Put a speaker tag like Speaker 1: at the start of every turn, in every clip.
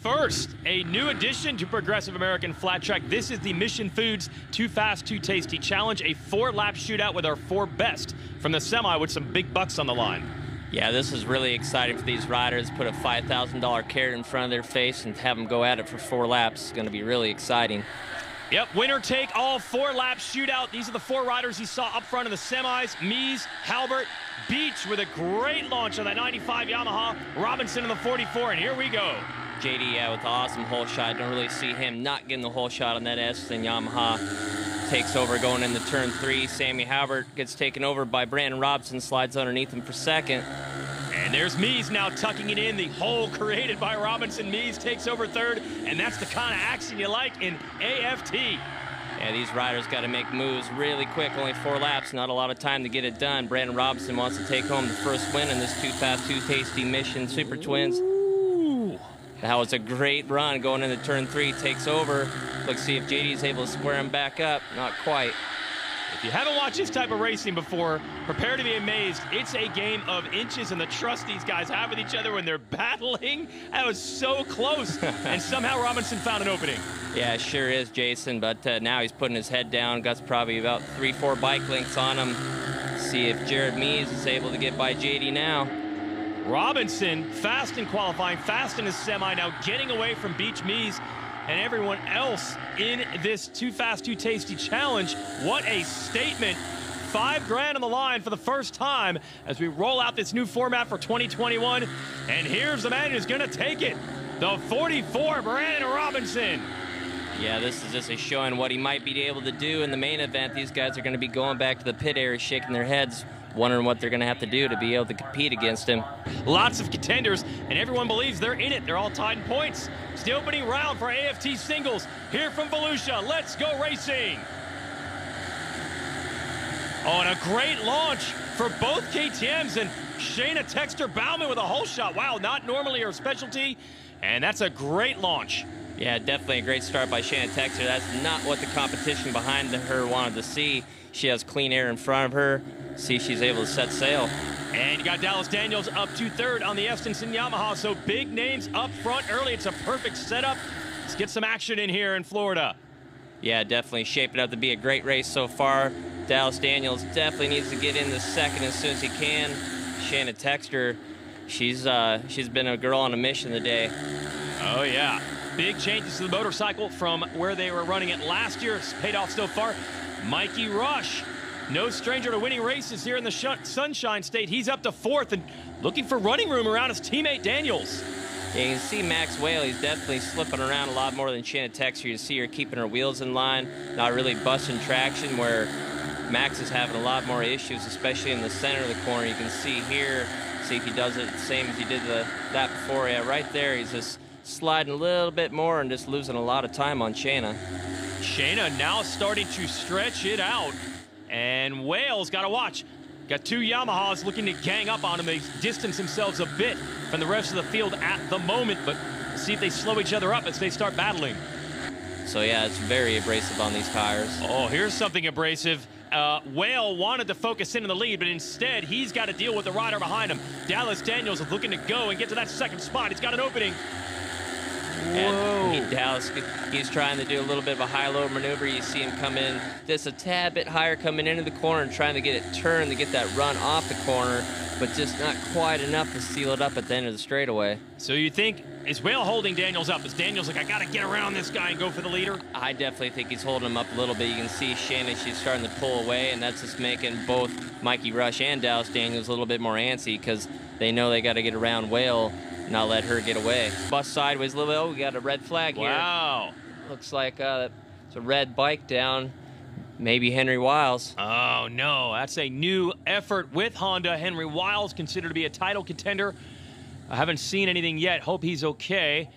Speaker 1: First, a new addition to Progressive American Flat Track. This is the Mission Foods Too Fast, Too Tasty Challenge, a four lap shootout with our four best from the semi with some big bucks on the line.
Speaker 2: Yeah, this is really exciting for these riders. Put a $5,000 carrot in front of their face and have them go at it for four laps. It's going to be really exciting.
Speaker 1: Yep, winner take all four lap shootout. These are the four riders you saw up front in the semis. Mees, Halbert, Beach with a great launch on that 95 Yamaha. Robinson in the 44, and here we go.
Speaker 2: JD, yeah, with the awesome hole shot. Don't really see him not getting the hole shot on that Estenson Yamaha takes over going into turn three. Sammy Halbert gets taken over by Brandon Robinson, slides underneath him for second.
Speaker 1: And there's Mees now tucking it in. The hole created by Robinson. Mees takes over third, and that's the kind of action you like in AFT.
Speaker 2: Yeah, these riders got to make moves really quick. Only four laps, not a lot of time to get it done. Brandon Robinson wants to take home the first win in this Too Fast, Too Tasty Mission Super Twins. That was a great run going into turn three. Takes over. Let's see if JD's able to square him back up. Not quite.
Speaker 1: If you haven't watched this type of racing before, prepare to be amazed. It's a game of inches and the trust these guys have with each other when they're battling. That was so close. and somehow Robinson found an opening.
Speaker 2: Yeah, sure is, Jason. But uh, now he's putting his head down. Got probably about three, four bike links on him. See if Jared Mees is able to get by JD now.
Speaker 1: Robinson, fast in qualifying, fast in his semi, now getting away from Beach Mees and everyone else in this Too Fast, Too Tasty challenge. What a statement. Five grand on the line for the first time as we roll out this new format for 2021. And here's the man who's going to take it the 44, Brandon Robinson.
Speaker 2: Yeah, this is just a showing what he might be able to do in the main event. These guys are going to be going back to the pit area, shaking their heads, wondering what they're going to have to do to be able to compete against him.
Speaker 1: Lots of contenders, and everyone believes they're in it. They're all tied in points. It's the opening round for AFT singles here from Volusia. Let's go racing. Oh, and a great launch for both KTMs and Shayna Texter Bauman with a hole shot. Wow, not normally her specialty, and that's a great launch.
Speaker 2: Yeah, definitely a great start by Shayna Texter. That's not what the competition behind her wanted to see. She has clean air in front of her. See if she's able to set sail.
Speaker 1: And you got Dallas Daniels up to third on the Estenson Yamaha. So big names up front early. It's a perfect setup. Let's get some action in here in Florida.
Speaker 2: Yeah, definitely shaping up to be a great race so far. Dallas Daniels definitely needs to get in the second as soon as he can. Shayna Texter, she's uh, she's been a girl on a mission today.
Speaker 1: Oh yeah, big changes to the motorcycle from where they were running it last year. It's paid off so far. Mikey Rush no stranger to winning races here in the Sunshine State. He's up to fourth and looking for running room around his teammate Daniels.
Speaker 2: Yeah, you can see Max Whale. He's definitely slipping around a lot more than Shayna Texter. You see her keeping her wheels in line, not really busting traction, where Max is having a lot more issues, especially in the center of the corner. You can see here, see if he does it the same as he did the, that before. Yeah, right there, he's just sliding a little bit more and just losing a lot of time on Shayna.
Speaker 1: Shayna now starting to stretch it out. And Whale's got to watch. Got two Yamahas looking to gang up on him. They distance themselves a bit from the rest of the field at the moment, but see if they slow each other up as they start battling.
Speaker 2: So yeah, it's very abrasive on these tires.
Speaker 1: Oh, here's something abrasive. Uh, Whale wanted to focus in on the lead, but instead he's got to deal with the rider behind him. Dallas Daniels is looking to go and get to that second spot. He's got an opening.
Speaker 2: And he, Dallas, he's trying to do a little bit of a high-low maneuver. You see him come in just a tad bit higher, coming into the corner and trying to get it turned to get that run off the corner, but just not quite enough to seal it up at the end of the straightaway.
Speaker 1: So you think, is Whale holding Daniels up? Is Daniels like, I got to get around this guy and go for the leader?
Speaker 2: I definitely think he's holding him up a little bit. You can see Shayna, she's starting to pull away, and that's just making both Mikey Rush and Dallas Daniels a little bit more antsy because they know they got to get around Whale not let her get away. Bus sideways a little bit. Oh, we got a red flag
Speaker 1: here. Wow.
Speaker 2: Looks like uh, it's a red bike down. Maybe Henry Wiles.
Speaker 1: Oh, no. That's a new effort with Honda. Henry Wiles considered to be a title contender. I haven't seen anything yet. Hope he's okay.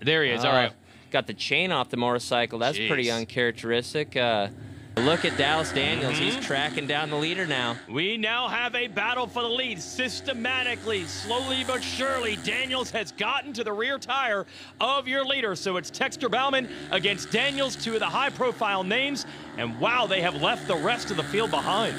Speaker 1: There he is. Uh, All right.
Speaker 2: Got the chain off the motorcycle. That's Jeez. pretty uncharacteristic. Uh, Look at Dallas Daniels. Mm -hmm. He's mm-hmm. tracking down the leader now.
Speaker 1: We now have a battle for the lead. Systematically, slowly but surely, Daniels has gotten to the rear tire of your leader. So it's Texter Bauman against Daniels, two of the high-profile names. And wow, they have left the rest of the field behind.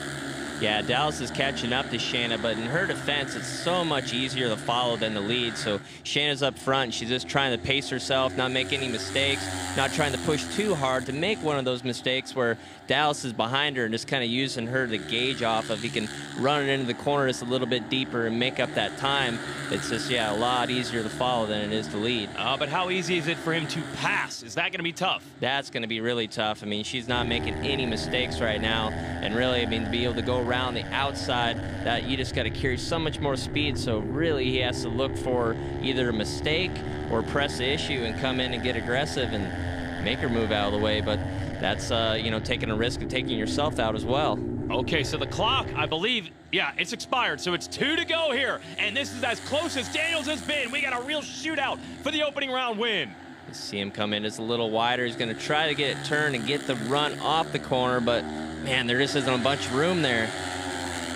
Speaker 2: Yeah, Dallas is catching up to Shayna, but in her defense, it's so much easier to follow than to lead. So Shayna's up front. She's just trying to pace herself, not make any mistakes, not trying to push too hard to make one of those mistakes where Dallas is behind her and just kind of using her to gauge off of. He can run it into the corner just a little bit deeper and make up that time. It's just, yeah, a lot easier to follow than it is to lead.
Speaker 1: Uh, but how easy is it for him to pass? Is that going to be tough?
Speaker 2: That's going to be really tough. I mean, she's not making any mistakes right now. And really, I mean, to be able to go around the outside that you just got to carry so much more speed. So really he has to look for either a mistake or press the issue and come in and get aggressive and make her move out of the way. But that's, uh, you know, taking a risk of taking yourself out as well.
Speaker 1: Okay, so the clock, I believe, yeah, it's expired. So it's two to go here. And this is as close as Daniels has been. We got a real shootout for the opening round win.
Speaker 2: You see him come in It's a little wider. He's going to try to get it turned and get the run off the corner, but Man, there just isn't a bunch of room there.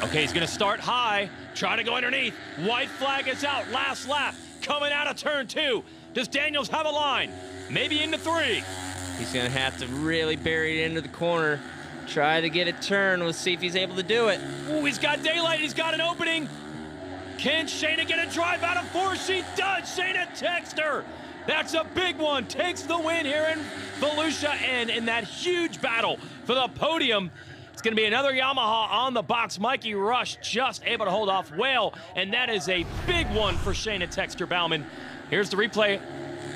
Speaker 1: Okay, he's gonna start high, try to go underneath. White flag is out, last lap, coming out of turn two. Does Daniels have a line? Maybe into three.
Speaker 2: He's gonna have to really bury it into the corner. Try to get it turned. We'll see if he's able to do it.
Speaker 1: Ooh, he's got daylight, he's got an opening. Can Shayna get a drive out of four? She does, Shayna Texter. That's a big one. Takes the win here in Volusia and in that huge battle for the podium. It's going to be another Yamaha on the box. Mikey Rush just able to hold off Whale, and that is a big one for Shayna Texter Bauman. Here's the replay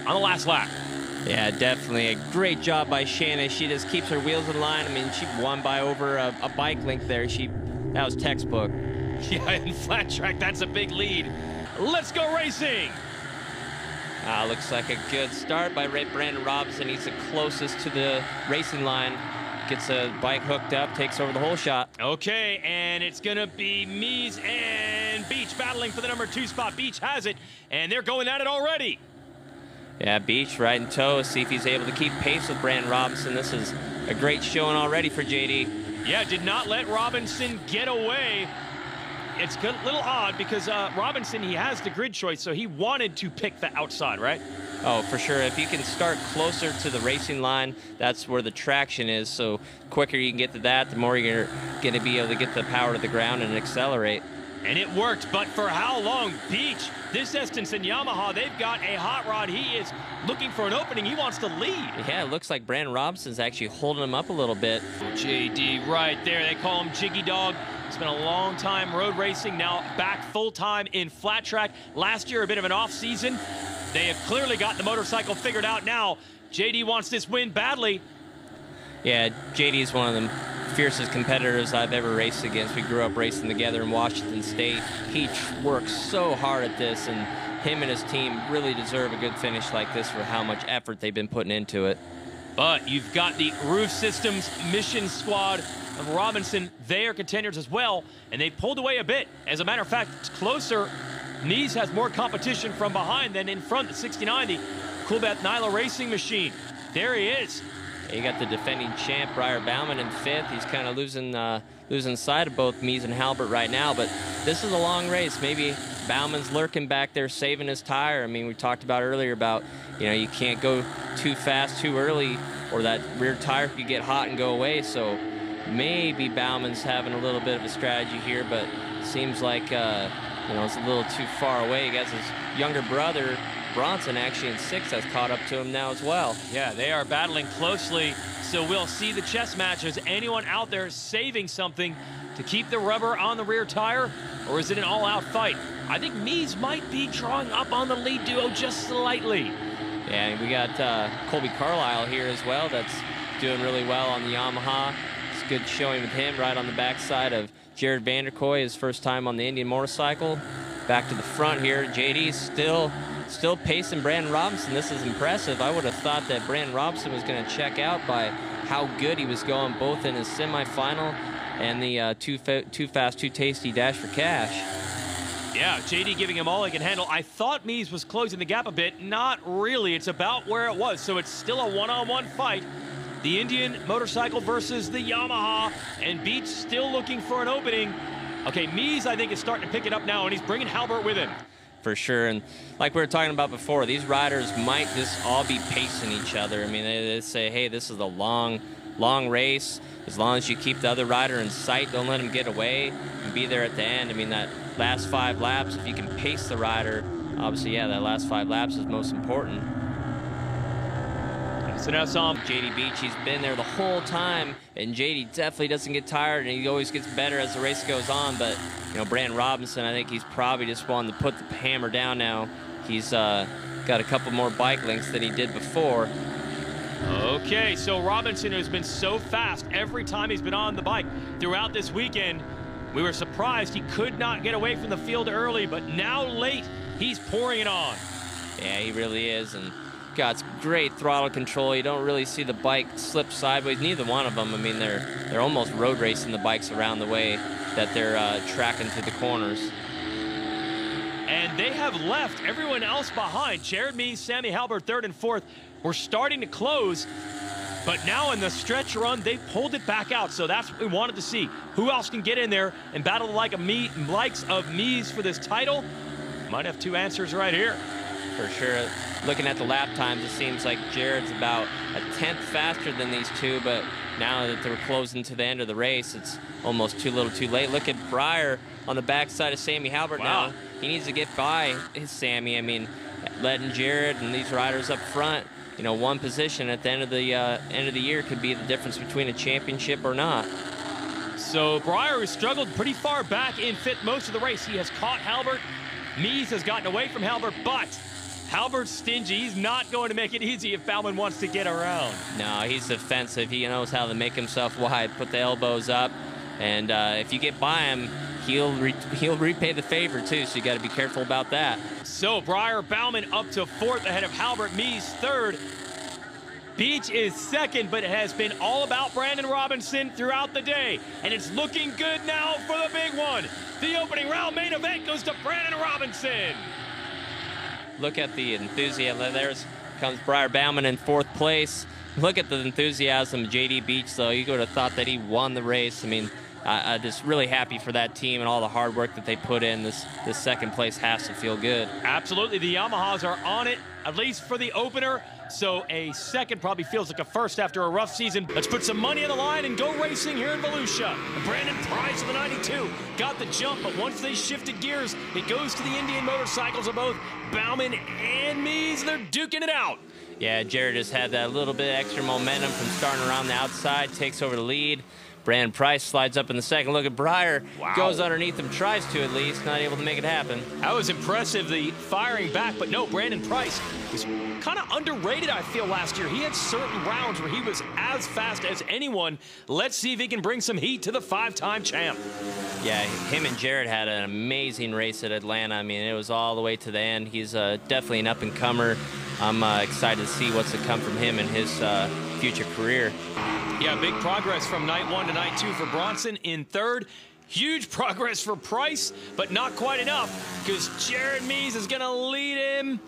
Speaker 1: on the last lap.
Speaker 2: Yeah, definitely a great job by Shayna. She just keeps her wheels in line. I mean, she won by over a, a bike length there. She that was textbook.
Speaker 1: Yeah, in flat track, that's a big lead. Let's go racing.
Speaker 2: Uh, looks like a good start by Brandon Robinson. He's the closest to the racing line. Gets a bike hooked up, takes over the hole shot.
Speaker 1: Okay, and it's going to be Mees and Beach battling for the number two spot. Beach has it, and they're going at it already.
Speaker 2: Yeah, Beach right in tow. See if he's able to keep pace with Brandon Robinson. This is a great showing already for JD.
Speaker 1: Yeah, did not let Robinson get away it's a little odd because uh, Robinson, he has the grid choice, so he wanted to pick the outside, right?
Speaker 2: Oh, for sure. If you can start closer to the racing line, that's where the traction is. So quicker you can get to that, the more you're going to be able to get the power to the ground and accelerate.
Speaker 1: And it worked, but for how long? Beach, this Estenson Yamaha, they've got a hot rod. He is looking for an opening. He wants to lead.
Speaker 2: Yeah, it looks like Brandon Robinson's actually holding him up a little bit.
Speaker 1: JD right there. They call him Jiggy Dog. It's been a long time road racing, now back full-time in flat track. Last year, a bit of an off season. They have clearly got the motorcycle figured out now. JD wants this win badly.
Speaker 2: Yeah, JD is one of the fiercest competitors I've ever raced against. We grew up racing together in Washington State. He works so hard at this, and him and his team really deserve a good finish like this for how much effort they've been putting into it.
Speaker 1: But you've got the Roof Systems Mission Squad of Robinson. They are contenders as well, and they pulled away a bit. As a matter of fact, it's closer. Mees has more competition from behind than in front, the 6090. Coolbeth Nyla Racing Machine. There he is.
Speaker 2: You got the defending champ, Briar Bauman, in fifth. He's kind of losing uh, losing sight of both Mees and Halbert right now, but this is a long race. Maybe Bauman's lurking back there, saving his tire. I mean, we talked about earlier about, you know, you can't go too fast too early or that rear tire could get hot and go away. So maybe Bauman's having a little bit of a strategy here, but seems like, uh, you know, it's a little too far away. He has his younger brother, Bronson, actually in sixth, has caught up to him now as well.
Speaker 1: Yeah, they are battling closely, so we'll see the chess match. Is anyone out there saving something to keep the rubber on the rear tire, or is it an all-out fight? I think Mees might be drawing up on the lead duo just slightly.
Speaker 2: Yeah, we got uh, Kolby Carlile here as well that's doing really well on the Yamaha. It's good showing with him right on the backside of Jared Vanderkooi, his first time on the Indian motorcycle. Back to the front here, JD still still pacing Brandon Robinson. This is impressive. I would have thought that Brandon Robinson was going to check out by how good he was going both in his semifinal and the uh, too, fa too fast, too tasty dash for cash.
Speaker 1: Yeah, JD giving him all he can handle. I thought Mees was closing the gap a bit. Not really. It's about where it was. So it's still a one-on-one -on -one fight. The Indian motorcycle versus the Yamaha. And Beach still looking for an opening. Okay, Mees, I think, is starting to pick it up now, and he's bringing Halbert with him.
Speaker 2: For sure. And like we were talking about before, these riders might just all be pacing each other. I mean, they, they say, hey, this is a long long race. As long as you keep the other rider in sight, don't let him get away, and be there at the end. I mean, that last five laps, if you can pace the rider, obviously, yeah, that last five laps is most important.
Speaker 1: So now Sam.
Speaker 2: JD Beach, he's been there the whole time, and JD definitely doesn't get tired, and he always gets better as the race goes on. But you know, Brandon Robinson, I think he's probably just wanting to put the hammer down now. He's uh, got a couple more bike lengths than he did before.
Speaker 1: Okay, so Robinson has been so fast every time he's been on the bike throughout this weekend. We were surprised he could not get away from the field early, but now late, he's pouring it on.
Speaker 2: Yeah, he really is, and got great throttle control. You don't really see the bike slip sideways. Neither one of them. I mean, they're they're almost road racing the bikes around the way that they're uh, tracking through the corners.
Speaker 1: And they have left everyone else behind. Jared Mees, Sammy Halbert, third and fourth. We're starting to close. But now in the stretch run, they pulled it back out. So that's what we wanted to see. Who else can get in there and battle the like of me, likes of Mees for this title? Might have two answers right here.
Speaker 2: For sure. Looking at the lap times, it seems like Jared's about a tenth faster than these two, but now that they're closing to the end of the race, it's almost too little too late. Look at Briar on the backside of Sammy Halbert
Speaker 1: wow.
Speaker 2: now. He needs to get by his Sammy. I mean, letting Jared and these riders up front you know, one position at the end of the uh, end of the year could be the difference between a championship or not.
Speaker 1: So Briar has struggled pretty far back in fifth most of the race. He has caught Halbert. Mees has gotten away from Halbert, but Halbert's stingy. He's not going to make it easy if Bauman wants to get around.
Speaker 2: No, he's defensive. He knows how to make himself wide, put the elbows up, and uh, if you get by him, he'll re he'll repay the favor too. So you got to be careful about that.
Speaker 1: So Briar Bauman up to fourth ahead of Halbert Mees third. Beach is second, but it has been all about Brandon Robinson throughout the day. And it's looking good now for the big one. The opening round main event goes to Brandon Robinson
Speaker 2: look at the enthusiasm. There's comes Briar Bauman in fourth place. Look at the enthusiasm JD Beach, though. You would have thought that he won the race. I mean, I, am just really happy for that team and all the hard work that they put in. This this second place has to feel good.
Speaker 1: Absolutely, the Yamahas are on it, at least for the opener. So a second probably feels like a first after a rough season. Let's put some money on the line and go racing here in Volusia. Brandon Price of the 92 got the jump, but once they shifted gears, it goes to the Indian motorcycles of both Bauman and Mees. They're duking it out.
Speaker 2: Yeah, Jared just had that little bit extra momentum from starting around the outside, takes over the lead. Brandon Price slides up in the second. Look at Briar. Wow. Goes underneath him, tries to at least, not able to make it happen.
Speaker 1: That was impressive, the firing back, but no, Brandon Price was kind of underrated, I feel, last year. He had certain rounds where he was as fast as anyone. Let's see if he can bring some heat to the five-time champ.
Speaker 2: Yeah, him and Jared had an amazing race at Atlanta. I mean, it was all the way to the end. He's uh, definitely an up-and-comer. I'm uh, excited to see what's to come from him and his uh, future career.
Speaker 1: Yeah, big progress from night one to night two for Bronson in third. Huge progress for Price, but not quite enough because Jared Mees is going to lead him.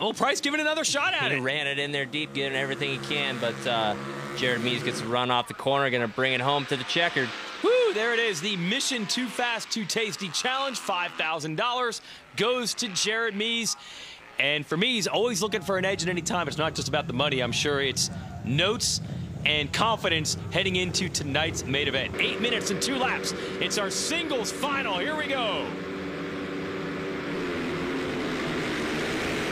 Speaker 1: Well, Price giving another shot at
Speaker 2: he
Speaker 1: it.
Speaker 2: He ran it in there deep, giving everything he can, but uh, Jared Mees gets a run off the corner, going to bring it home to the checkered.
Speaker 1: Woo, there it is. The Mission Too Fast, Too Tasty Challenge. $5,000 goes to Jared Mees. And for me, he's always looking for an edge at any time. It's not just about the money. I'm sure it's notes and confidence heading into tonight's main event. Eight minutes and two laps. It's our singles final. Here we go.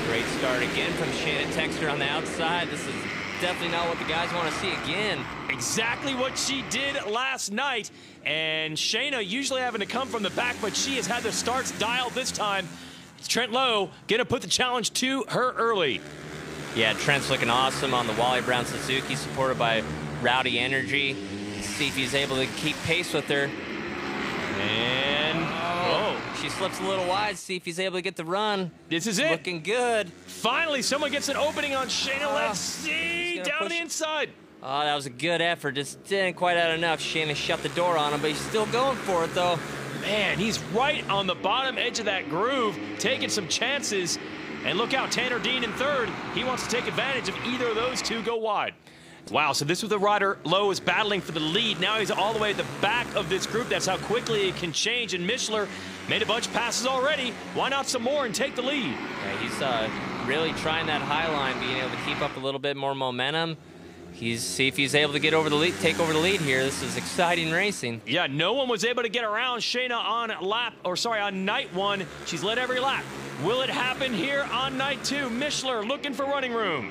Speaker 2: Great start again from Shayna Texter on the outside. This is definitely not what the guys want to see again.
Speaker 1: Exactly what she did last night. And Shayna usually having to come from the back, but she has had the starts dialed this time. Trent Lowe going to put the challenge to her early.
Speaker 2: Yeah, Trent's looking awesome on the Wally Brown Suzuki, supported by Rowdy Energy. See if he's able to keep pace with her.
Speaker 1: And oh,
Speaker 2: she slips a little wide. See if he's able to get the run.
Speaker 1: This is it.
Speaker 2: Looking good.
Speaker 1: Finally, someone gets an opening on Shayna. Let's ah, see down push. the inside.
Speaker 2: Oh, that was a good effort. Just didn't quite add enough. Shayna shut the door on him, but he's still going for it though.
Speaker 1: Man, he's right on the bottom edge of that groove, taking some chances. And look out, Tanner Dean in third. He wants to take advantage of either of those two go wide. Wow, so this was the rider Lowe is battling for the lead. Now he's all the way at the back of this group. That's how quickly it can change. And Mishler made a bunch of passes already. Why not some more and take the lead?
Speaker 2: Yeah, he's uh, really trying that high line, being able to keep up a little bit more momentum. He's see if he's able to get over the lead, take over the lead here. This is exciting racing.
Speaker 1: Yeah, no one was able to get around Shayna on lap, or sorry, on night one. She's led every lap. Will it happen here on night two? Mishler looking for running room.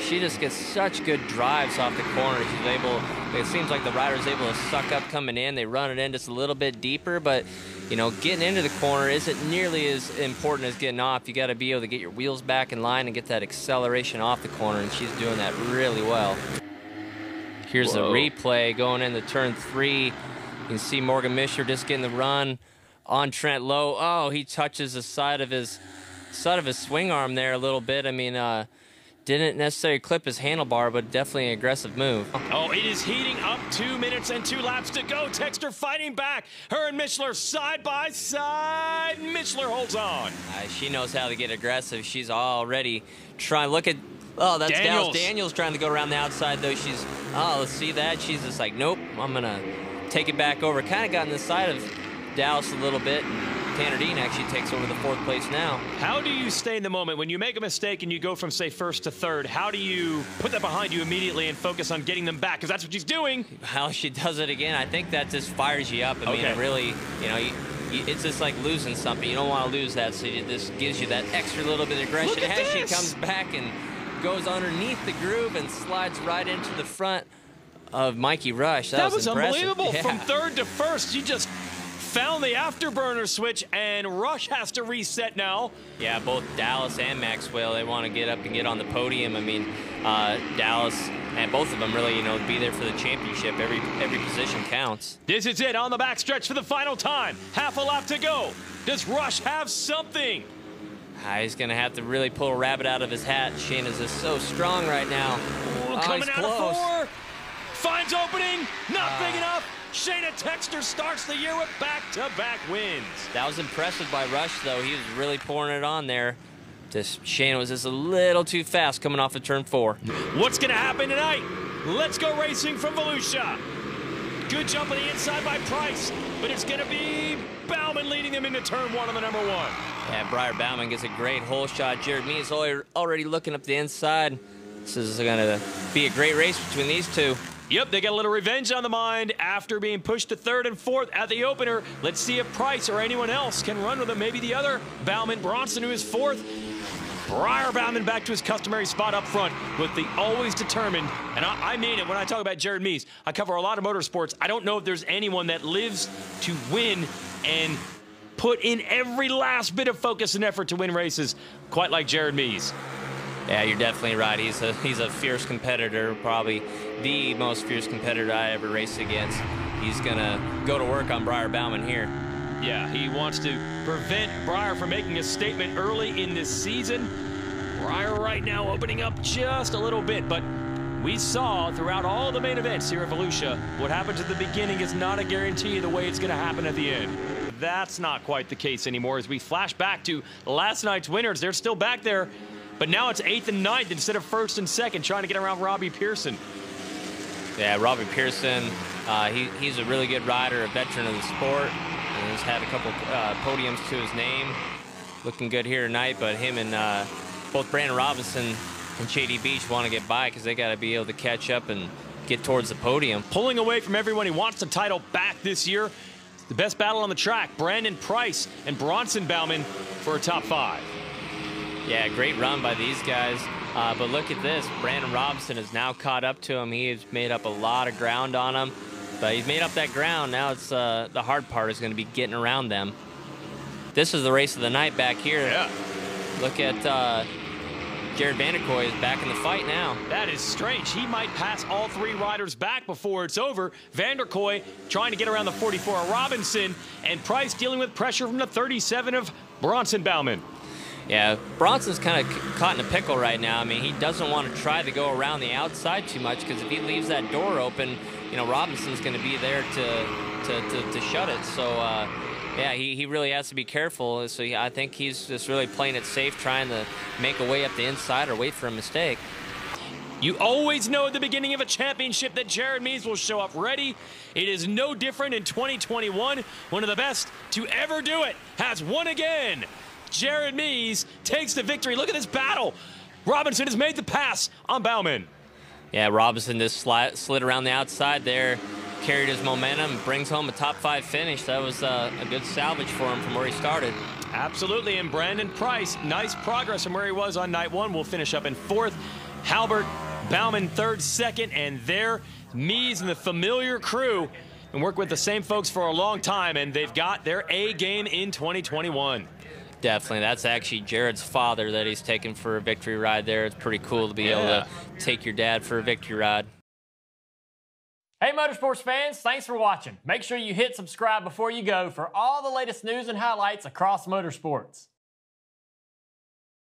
Speaker 2: She just gets such good drives off the corner. She's able, it seems like the rider's able to suck up coming in. They run it in just a little bit deeper, but you know, getting into the corner isn't nearly as important as getting off. You got to be able to get your wheels back in line and get that acceleration off the corner, and she's doing that really well. Here's Whoa. the replay going into turn three. You can see Morgan Mishler just getting the run on Trent Lowe. Oh, he touches the side of his side of his swing arm there a little bit. I mean, uh, didn't necessarily clip his handlebar, but definitely an aggressive move.
Speaker 1: Oh, it is heating up. Two minutes and two laps to go. Texter fighting back. Her and Mishler side by side. Mishler holds on.
Speaker 2: Uh, she knows how to get aggressive. She's already trying. Look at Oh, that's Daniels. Dallas Daniels trying to go around the outside, though. She's, oh, let's see that. She's just like, nope, I'm going to take it back over. Kind of got on the side of Dallas a little bit. Tanner Dean actually takes over the fourth place now.
Speaker 1: How do you stay in the moment when you make a mistake and you go from, say, first to third? How do you put that behind you immediately and focus on getting them back? Because that's what she's doing.
Speaker 2: How she does it again, I think that just fires you up. I mean, it really, you know, you, it's just like losing something. You don't want to lose that, so it just gives you that extra little bit of aggression. As this. she comes back and goes underneath the groove and slides right into the front of Mikey Rush. That,
Speaker 1: that
Speaker 2: was,
Speaker 1: was unbelievable. Yeah. From third to first, she just found the afterburner switch, and Rush has to reset now.
Speaker 2: Yeah, both Dallas and Max Whale, they want to get up and get on the podium. I mean, uh, Dallas and both of them really, you know, be there for the championship. Every every position counts.
Speaker 1: This is it on the backstretch for the final time. Half a lap to go. Does Rush have something?
Speaker 2: Uh, he's going to have to really pull a rabbit out of his hat. Shayna's just so strong right now.
Speaker 1: Ooh, oh, coming out close. of four. Finds opening. Not uh, big enough. Shayna Texter starts the year with back-to-back -back wins.
Speaker 2: That was impressive by Rush, though. He was really pouring it on there. Just Shayna was just a little too fast coming off of turn four.
Speaker 1: What's going to happen tonight? Let's go racing from Volusia. Good jump on the inside by Price, but it's going to be Bauman leading them into turn one on the number one.
Speaker 2: Yeah, Briar Bauman gets a great hole shot. Jared Mees already looking up the inside. This is going to be a great race between these two.
Speaker 1: Yep, they got a little revenge on the mind after being pushed to third and fourth at the opener. Let's see if Price or anyone else can run with them. Maybe the other Bauman Bronson, who is fourth. Briar Bauman back to his customary spot up front with the always determined, and I, I mean it when I talk about Jared Mees. I cover a lot of motorsports. I don't know if there's anyone that lives to win and put in every last bit of focus and effort to win races quite like Jared Mees.
Speaker 2: Yeah, you're definitely right. He's a he's a fierce competitor, probably the most fierce competitor I ever raced against. He's gonna go to work on Briar Bauman here.
Speaker 1: Yeah, he wants to prevent Briar from making a statement early in this season. Briar right now opening up just a little bit, but we saw throughout all the main events here at Volusia, what happens at the beginning is not a guarantee of the way it's going to happen at the end. That's not quite the case anymore as we flash back to last night's winners. They're still back there but now it's eighth and ninth instead of first and second, trying to get around Robbie Pearson.
Speaker 2: Yeah, Robbie Pearson, uh, he, he's a really good rider, a veteran of the sport, and has had a couple uh, podiums to his name. Looking good here tonight, but him and uh, both Brandon Robinson and JD Beach want to get by because they got to be able to catch up and get towards the podium.
Speaker 1: Pulling away from everyone he wants the title back this year. The best battle on the track, Brandon Price and Bronson Bauman for a top five.
Speaker 2: Yeah, great run by these guys. Uh, but look at this. Brandon Robinson has now caught up to him. He has made up a lot of ground on him. But he's made up that ground. Now it's uh, the hard part is going to be getting around them. This is the race of the night back here.
Speaker 1: Yeah.
Speaker 2: Look at uh, Jared Vanderkooi is back in the fight now.
Speaker 1: That is strange. He might pass all three riders back before it's over. Vanderkooi trying to get around the 44 of Robinson, and Price dealing with pressure from the 37 of Bronson Bauman.
Speaker 2: Yeah, Bronson's kind of caught in a pickle right now. I mean, he doesn't want to try to go around the outside too much because if he leaves that door open, you know, Robinson's going to be there to, to, to, to shut it. So, uh, yeah, he, he really has to be careful. So I think he's just really playing it safe, trying to make a way up the inside or wait for a mistake.
Speaker 1: You always know at the beginning of a championship that Jared Mees will show up ready. It is no different in 2021. One of the best to ever do it has won again. Jared Mees takes the victory. Look at this battle. Robinson has made the pass on Bauman.
Speaker 2: Yeah, Robinson just slid, slid around the outside there, carried his momentum, brings home a top five finish. That was uh, a good salvage for him from where he started.
Speaker 1: Absolutely, and Brandon Price, nice progress from where he was on night one. We'll finish up in fourth. Halbert Bauman third, second, and there, Mees and the familiar crew and work with the same folks for a long time, and they've got their A game in 2021.
Speaker 2: Definitely. That's actually Jared's father that he's taken for a victory ride there. It's pretty cool to be yeah. able to take your dad for a victory ride.
Speaker 3: Hey, motorsports fans, thanks for watching. Make sure you hit subscribe before you go for all the latest news and highlights across motorsports.